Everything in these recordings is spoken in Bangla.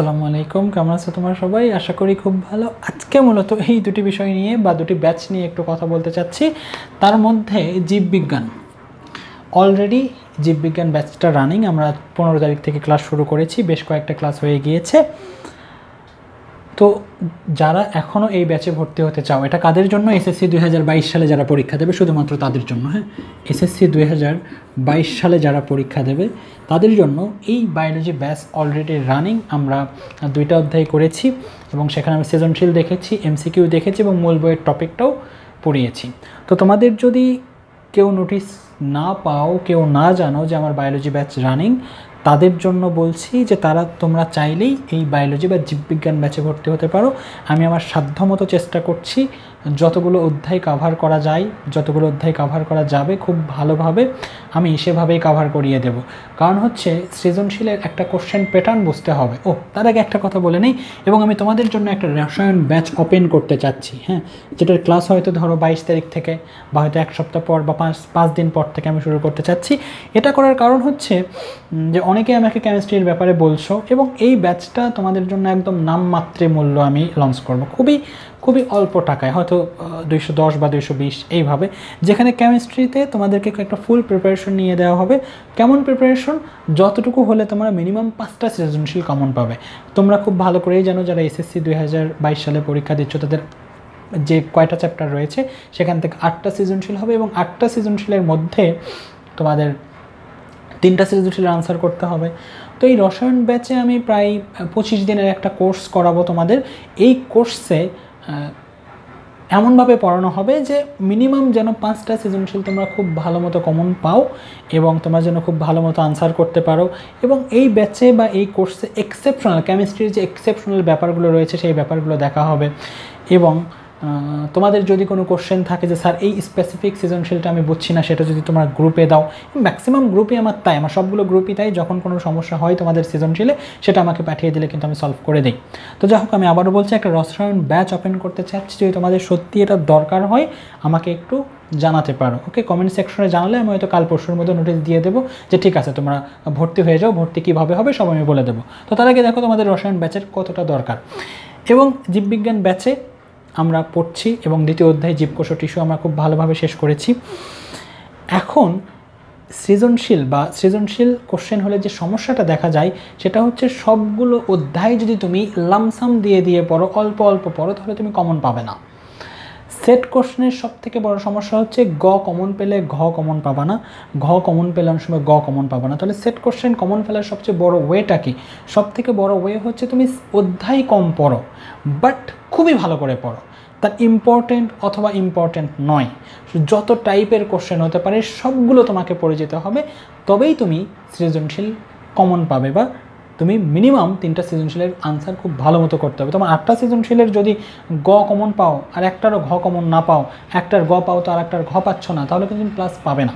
আসসালামু আলাইকুম, কেমন আছো তোমার সবাই? আশা করি খুব ভালো। আজকে মূলত এই দুটি বিষয় নিয়ে বা দুটি ব্যাচ নিয়ে একটু কথা বলতে চাচ্ছি। তার মধ্যে জীববিজ্ঞান। অলরেডি জীববিজ্ঞান ব্যাচটা রানিং আমরা পনেরো তারিখ থেকে ক্লাস শুরু করেছি, বেশ কয়েকটা ক্লাস হয়ে গিয়েছে। তো যারা এখনও এই ব্যাচে ভর্তি হতে চাও, এটা কাদের জন্য? এসএসসি দুই হাজার বাইশ সালে যারা পরীক্ষা দেবে, শুধুমাত্র তাদের জন্য হ্যাঁ? এসএসসি দুই হাজার বাইশ সালে যারা পরীক্ষা দেবে, তাদের জন্য এই বায়োলজি ব্যাচ অলরেডি রানিং আমরা দুইটা অধ্যায় করেছি এবং সেখানে আমি সৃজনশীল দেখেছি এমসিকিউ দেখেছি এবং মূল বইয়ের টপিকটাও পড়িয়েছি। তো তোমাদের যদি কেউ নোটিস না পাও, কেউ না জানো যে আমার বায়োলজি ব্যাচ রানিং তাদের জন্য বলছি যে তারা তোমরা চাইলেই এই বায়োলজি বা জীববিজ্ঞান ব্যাচে ভর্তি হতে পারো। আমি আমার সাধ্যমতো চেষ্টা করছি যতগুলো অধ্যায় কাভার করা যায়, যতগুলো অধ্যায় কাভার করা যাবে খুব ভালোভাবে আমি সেভাবেই কাভার করিয়ে দেব। কারণ হচ্ছে সৃজনশীলের একটা কোশ্চেন প্যাটার্ন বুঝতে হবে। ও তার আগে একটা কথা বলে নেই এবং আমি তোমাদের জন্য একটা রসায়ন ব্যাচ ওপেন করতে চাচ্ছি হ্যাঁ? যেটার ক্লাস হয়তো ধরো বাইশ তারিখ থেকে বা হয়তো এক সপ্তাহ পর বা পাঁচ পাঁচ দিন পর থেকে আমি শুরু করতে চাচ্ছি। এটা করার কারণ হচ্ছে যে অনেকে আমাকে কেমিস্ট্রির ব্যাপারে বলছো এবং এই ব্যাচটা তোমাদের জন্য একদম নামমাত্রে মূল্য আমি লঞ্চ করব। খুবই খুবই অল্প টাকায়, হয়তো দুইশো দশ বা দুইশো বিশ এইভাবে, যেখানে কেমিস্ট্রিতে তোমাদেরকে একটা ফুল প্রিপারেশন নিয়ে দেওয়া হবে। কেমন প্রিপারেশন যতটুকু হলে তোমরা মিনিমাম পাঁচটা সৃজনশীল কমন পাবে। তোমরা খুব ভালো করেই জানো যারা এসএসসি দুই হাজার বাইশ সালে পরীক্ষা দিচ্ছ, তাদের যে কয়টা চ্যাপ্টার রয়েছে, সেখান থেকে আটটা সৃজনশীল হবে এবং আটটা সৃজনশীলের মধ্যে তোমাদের তিনটা সৃজনশীল আনসার করতে হবে। তো এই রসায়ন ব্যাচে আমি প্রায় পঁচিশ দিনের একটা কোর্স করাবো তোমাদের। এই কোর্সে এমনভাবে পড়ানো হবে যে মিনিমাম যেন পাঁচটা সৃজনশীল তোমরা খুব ভালো মতো কমন পাও এবং তোমরা যেন খুব ভালো মতো আনসার করতে পারো এবং এই ব্যাচে বা এই কোর্সে এক্সেপশনাল কেমিস্ট্রির যে এক্সেপশনাল ব্যাপারগুলো রয়েছে সেই ব্যাপারগুলো দেখা হবে এবং তোমাদের যদি কোনো কোশ্চেন থাকে যে, স্যার, এই স্পেসিফিক সৃজনশীলটা আমি বুঝছি না, সেটা যদি তোমরা গ্রুপে দাও। ম্যাক্সিমাম গ্রুপই আমার তাই, আমার সবগুলো গ্রুপই তাই। যখন কোনো সমস্যা হয় তোমাদের সৃজনশীলে, সেটা আমাকে পাঠিয়ে দিলে কিন্তু আমি সলভ করে দিই। তো যাই হোক, আমি আবারও বলছি, একটা রসায়ন ব্যাচ ওপেন করতে চাচ্ছি। যদি তোমাদের সত্যি এটা দরকার হয়, আমাকে একটু জানাতে পারো। ওকে কমেন্ট সেকশনে জানালে আমি হয়তো কাল পরশুর মধ্যে নোটিস দিয়ে দেবো যে, ঠিক আছে, তোমরা ভর্তি হয়ে যাও, ভর্তি কীভাবে হবে, সব আমি বলে দেবো। তো তার আগে দেখো তোমাদের রসায়ন ব্যাচের কতটা দরকার। এবং জীববিজ্ঞান ব্যাচে আমরা পড়ছি এবং দ্বিতীয় অধ্যায় জীবকোষ টিস্যু আমরা খুব ভালোভাবে শেষ করেছি। এখন সৃজনশীল বা সৃজনশীল কোশ্চেন হলে যে সমস্যাটা দেখা যায়, সেটা হচ্ছে সবগুলো অধ্যায় যদি তুমি লামসাম দিয়ে দিয়ে পড়ো, অল্প অল্প পড়ো, তাহলে তুমি কমন পাবে না। সেট কোশ্চেনের সব থেকে বড় সমস্যা হচ্ছে গ কমন পেলে ঘ কমন পাবা না। ঘ কমন পেলে অনেক সময় গ কমন পাবা না। তাহলে সেট কোশ্চেন কমন ফেলার সবচেয়ে বড় ওয়েটা কি? সব থেকে বড় ওয়ে হচ্ছে তুমি অধ্যায় কম পড়ো বাট খুবই ভালো করে পড়ো। তার ইম্পর্টেন্ট অথবা ইম্পর্টেন্ট নয়। যত টাইপের কোশ্চেন হতে পারে, সবগুলো তোমাকে পড়ে যেতে হবে, তবেই তুমি সৃজনশীল কমন পাবে বা তুমি মিনিমাম তিনটা সৃজনশীলের আনসার খুব ভালো মতো করতে হবে। তোমার আটটা সৃজনশীলের যদি গ কমন পাও আর একটারও ঘ কমন না পাও, একটার গ পাও তো আর একটার ঘ পাচ্ছ না, তাহলে কিন্তু তুমি প্লাস পাবে না।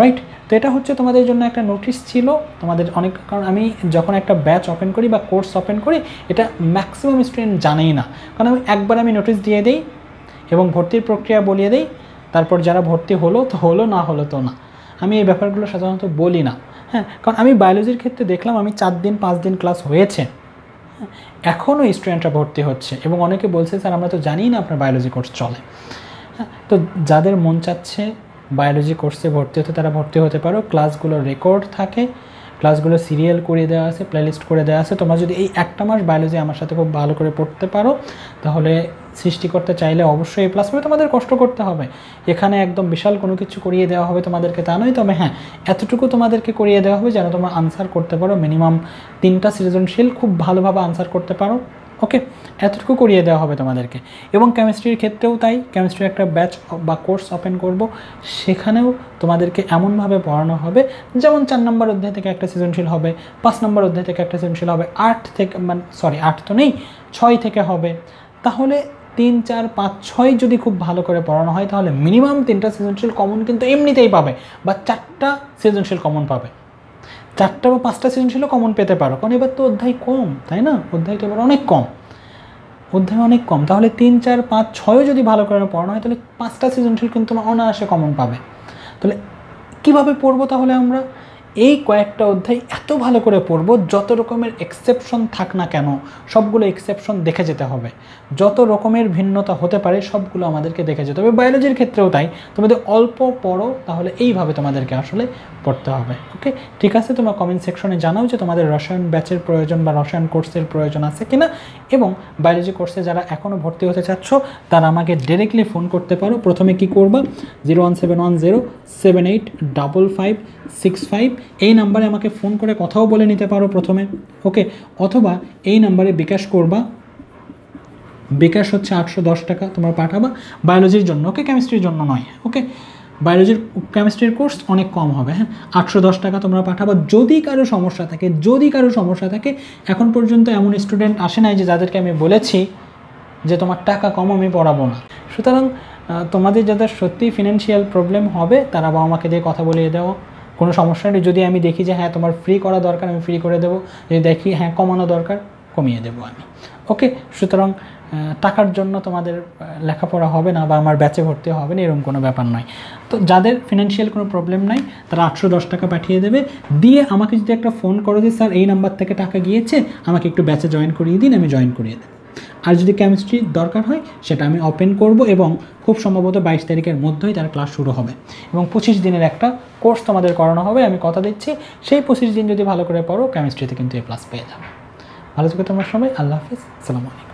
রাইট তো এটা হচ্ছে তোমাদের জন্য একটা নোটিশ ছিল। তোমাদের অনেক, কারণ আমি যখন একটা ব্যাচ ওপেন করি বা কোর্স ওপেন করি, এটা ম্যাক্সিমাম স্টুডেন্ট জানেই না। কারণ আমি একবার আমি নোটিশ দিয়ে দিই এবং ভর্তির প্রক্রিয়া বলিয়ে দিই, তারপর যারা ভর্তি হলো তো হলো, না হলো তো না। আমি এই ব্যাপারগুলো সাধারণত বলি না। হ্যাঁ কারণ আমি বায়োলজির ক্ষেত্রে দেখলাম আমি চার দিন, পাঁচ দিন ক্লাস হয়েছে। এখনও স্টুডেন্টরা ভর্তি হচ্ছে এবং অনেকে বলছে, স্যার, আমরা তো জানি না আপনার বায়োলজি কোর্স চলে। হ্যাঁ তো যাদের মন চাচ্ছে বায়োলজি কোর্সে ভর্তি হতে, তারা ভর্তি হতে পারো। ক্লাসগুলো রেকর্ড থাকে ক্লাসগুলো সিরিয়াল করে দেওয়া আছে প্লেলিস্ট করে দেওয়া আছে। তোমরা যদি এই একটা মাস বায়োলজি আমার সাথে খুব ভালো করে পড়তে পারো, তাহলে সৃষ্টি করতে চাইলে অবশ্যই প্লাস পাবে তোমাদের কষ্ট করতে হবে। এখানে একদম বিশাল কোনো কিছু করিয়ে দেওয়া হবে তোমাদেরকে, তা নয়। তবে হ্যাঁ এতটুকু তোমাদেরকে করিয়ে দেওয়া হবে যেন তোমরা আনসার করতে পারো। মিনিমাম তিনটা সৃজনশীল খুব ভালোভাবে আনসার করতে পারো। ওকে এতটুকু করিয়ে দেওয়া হবে তোমাদেরকে। এবং কেমিস্ট্রির ক্ষেত্রেও তাই। কেমিস্ট্রির একটা ব্যাচ বা কোর্স ওপেন করব। সেখানেও তোমাদেরকে এমনভাবে পড়ানো হবে। যেমন চার নম্বর অধ্যায় থেকে একটা সৃজনশীল হবে, পাঁচ নম্বর অধ্যায় থেকে একটা সৃজনশীল হবে, আট থেকে মানে সরি আট তো নেই, ছয় থেকে হবে। তাহলে তিন, চার, পাঁচ, ছয় যদি খুব ভালো করে পড়ানো হয়, তাহলে মিনিমাম তিনটা সৃজনশীল কমন কিন্তু এমনিতেই পাবে বা চারটা সৃজনশীল কমন পাবে। চারটা বা পাঁচটা সৃজনশীলও কমন পেতে পারো, কারণ এবার তো অধ্যায় কম, তাই না? অধ্যায় তো এবার অনেক কম। অধ্যায় অনেক কম, তাহলে তিন, চার, পাঁচ, ছয়ও যদি ভালো করে পড়ানো হয়, তাহলে পাঁচটা সৃজনশীল কিন্তু অনায়াসে কমন পাবে। তাহলে কীভাবে পড়ব তাহলে আমরা? এই কয়েকটা অধ্যায় এত ভালো করে পড়ব, যত রকমের এক্সেপশন থাক না কেন, সবগুলো এক্সেপশন দেখে যেতে হবে। যত রকমের ভিন্নতা হতে পারে, সবগুলো আমাদেরকে দেখে যেতে হবে। বায়োলজির ক্ষেত্রেও তাই। তোমাদের অল্প পড়ো, তাহলে এইভাবে তোমাদেরকে আসলে পড়তে হবে ওকে ঠিক আছে? তোমরা কমেন্ট সেকশনে জানাও যে তোমাদের রসায়ন ব্যাচের প্রয়োজন বা রসায়ন কোর্সের প্রয়োজন আছে কিনা। এবং বায়োলজি কোর্সে যারা এখনও ভর্তি হতে চাচ্ছ, তারা আমাকে ডিরেক্টলি ফোন করতে পারো। প্রথমে কি করবা? Zero one seven one zero seven eight double five six five এই নাম্বারে আমাকে ফোন করে কথাও বলে নিতে পারো প্রথমে, ওকে? অথবা এই নাম্বারে বিকাশ করবা। বিকাশ হচ্ছে আটশো দশ টাকা তোমরা পাঠাবা। বায়োলজির জন্য, ওকে? কেমিস্ট্রির জন্য নয়, ওকে? বায়োলজির কেমিস্ট্রির কোর্স অনেক কম হবে হ্যাঁ? আটশো দশ টাকা তোমরা পাঠাবা। যদি কারও সমস্যা থাকে, যদি কারও সমস্যা থাকে, এখন পর্যন্ত এমন স্টুডেন্ট আসে নাই যে যাদেরকে আমি বলেছি যে তোমার টাকা কম আমি পড়াবো না। সুতরাং তোমাদের যাদের সত্যি ফিনান্সিয়াল প্রবলেম হবে, তারা বাবা মাকে দিয়ে কথা বলিয়ে দেওয়া। কোনো সমস্যা নেই যদি আমি দেখি যে হ্যাঁ তোমার ফ্রি করা দরকার, আমি ফ্রি করে দেবো। যদি দেখি হ্যাঁ কমানো দরকার, কমিয়ে দেবো আমি। ওকে সুতরাং টাকার জন্য তোমাদের লেখাপড়া হবে না বা আমার ব্যাচে ভর্তি হবে না, এরকম কোনো ব্যাপার নয়। তো যাদের ফিনান্সিয়াল কোনো প্রবলেম নাই, তারা আটশো দশ টাকা পাঠিয়ে দেবে। দিয়ে আমাকে যদি একটা ফোন করো যে, স্যার, এই নাম্বার থেকে টাকা গিয়েছে, আমাকে একটু ব্যাচে জয়েন করিয়ে দিন, আমি জয়েন করিয়ে দেবো। আর যদি কেমিস্ট্রি দরকার হয়, সেটা আমি ওপেন করব এবং খুব সম্ভবত বাইশ তারিখের মধ্যেই তার ক্লাস শুরু হবে। এবং পঁচিশ দিনের একটা কোর্স তোমাদের করানো হবে, আমি কথা দিচ্ছি। সেই পঁচিশ দিন যদি ভালো করে পড়ো কেমিস্ট্রিতে কিন্তু এ প্লাস পেয়ে যাবে। ভালো থেকে তোমার সময় আল্লাহ হাফিজ আলাইকুম।